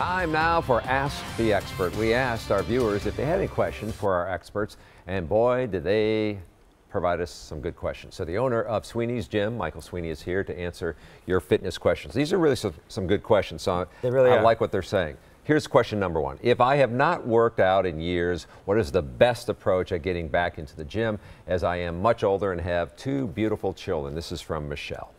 Time now for Ask the Expert. We asked our viewers if they had any questions for our experts, and boy, did they provide us some good questions. So the owner of Sweeney's Gym, Michael Sweeney, is here to answer your fitness questions. These are really some, some good questions, so They really I are. like what they're saying. Here's question number one. If I have not worked out in years, what is the best approach at getting back into the gym as I am much older and have two beautiful children? This is from Michelle.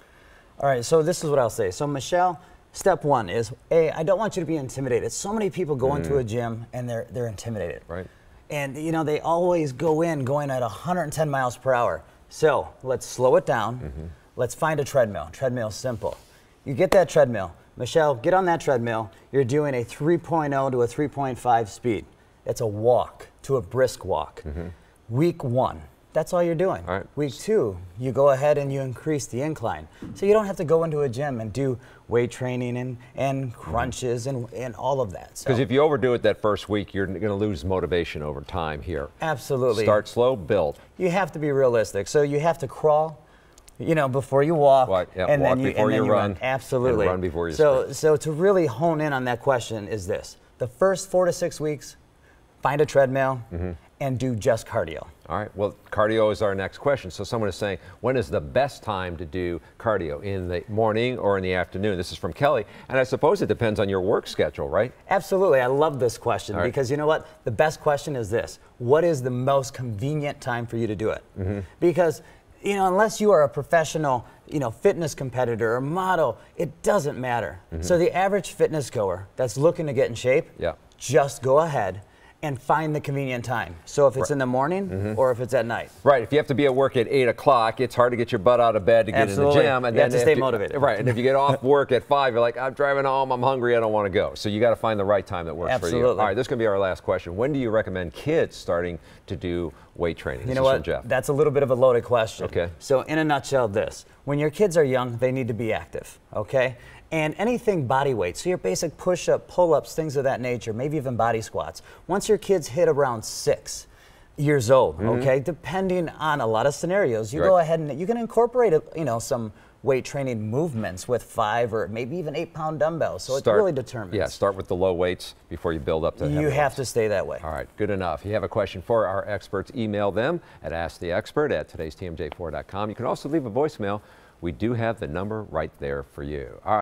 All right, so this is what I'll say. So, Michelle, step one is A, I don't want you to be intimidated. So many people go into a mm. gym and they're, they're intimidated. Right. And, you know, they always go in going at 110 miles per hour. So, let's slow it down. Mm-hmm. Let's find a treadmill. Treadmill's simple. You get that treadmill. Michelle, get on that treadmill. You're doing a 3.0 to a 3.5 speed. It's a walk to a brisk walk. Mm-hmm. Week one, that's all you're doing. All right. Week two, you go ahead and you increase the incline. So you don't have to go into a gym and do weight training and, and crunches and, and all of that. So Because if you overdo it that first week, you're going to lose motivation over time here. absolutely. Start slow, build. You have to be realistic. So you have to crawl, you know, before you walk, yeah, and walk then you before and then you run, and Absolutely. run before you So sprint. so to really hone in on that question is this: the first four to six weeks, find a treadmill Mm-hmm. And do just cardio. All right. Well, cardio is our next question. So someone is saying, when is the best time to do cardio? In the morning or in the afternoon? This is from Kelly. And I suppose it depends on your work schedule, right? Absolutely. I love this question right. because you know what? The best question is this What is the most convenient time for you to do it? Mm-hmm. Because, you know, unless you are a professional, you know, fitness competitor or model, it doesn't matter. So the average fitness goer that's looking to get in shape. Yeah. just go ahead and find the convenient time. So if it's in the morning Mm-hmm. or if it's at night. Right. If you have to be at work at 8 o'clock, it's hard to get your butt out of bed to get in the gym. And You have then to stay motivated. Right. And if you get off work at 5, you're like, I'm driving home, I'm hungry, I don't want to go. So you got to find the right time that works for you. Absolutely. All right. This is going to be our last question. When do you recommend kids starting to do weight training? You know what? Jeff. That's a little bit of a loaded question. Okay. So, in a nutshell, this when your kids are young, they need to be active, okay? And anything body weight, so your basic push up, pull ups, things of that nature, maybe even body squats. Once your kids hit around six, years old, okay, depending on a lot of scenarios, you go Mm-hmm. Ahead and you can incorporate, you know, some weight training movements with five or maybe even eight pound dumbbells. So it really determines. Yeah, start with the low weights before you build up to you have ones. to stay that way. All right, good enough. If you have a question for our experts, email them at AskTheExpert at today'stmj4.com. You can also leave a voicemail. We do have the number right there for you. All right.